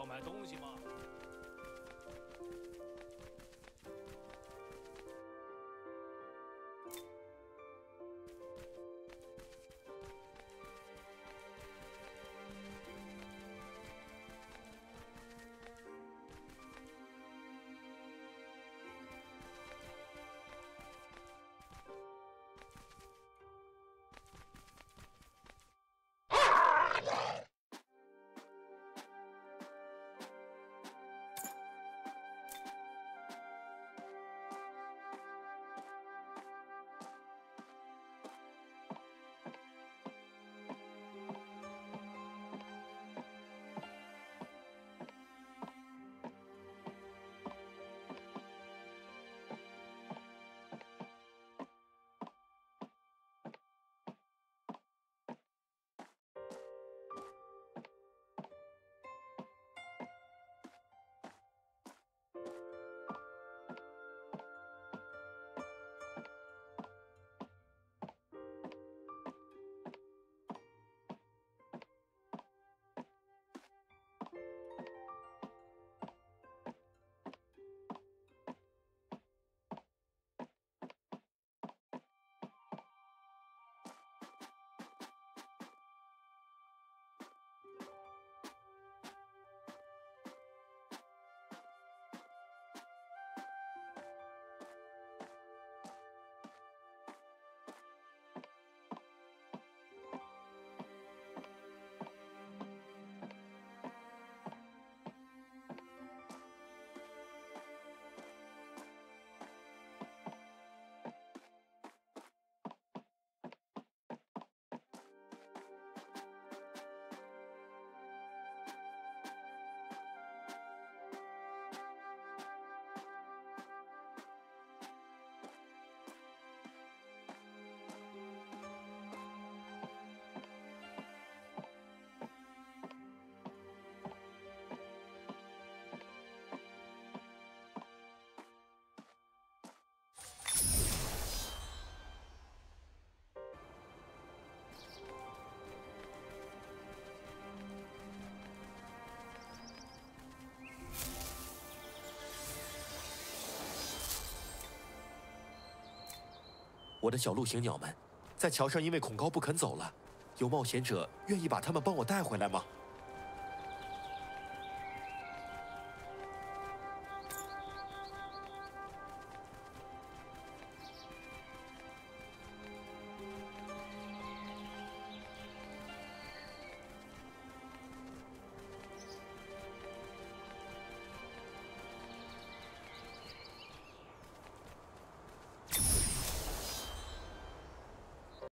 要买东西吗？我的小鹿行鸟们，在桥上因为恐高不肯走了，有冒险者愿意把它们帮我带回来吗？